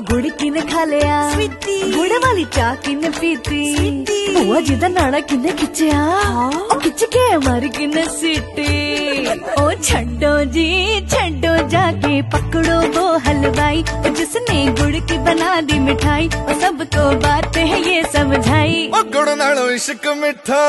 गुड़ किन खा लिया गुड़ वाली चाह किन पीती बुआ जी का नाड़ा किने खिचया खिच के मार किने सीटी ओ छड्डो जी छड्डो जाके पकड़ो वो हलवाई जिसने गुड़ की बना दी मिठाई और सबको बात है ये समझाई ओ गुड़ नालो इश्क मिठा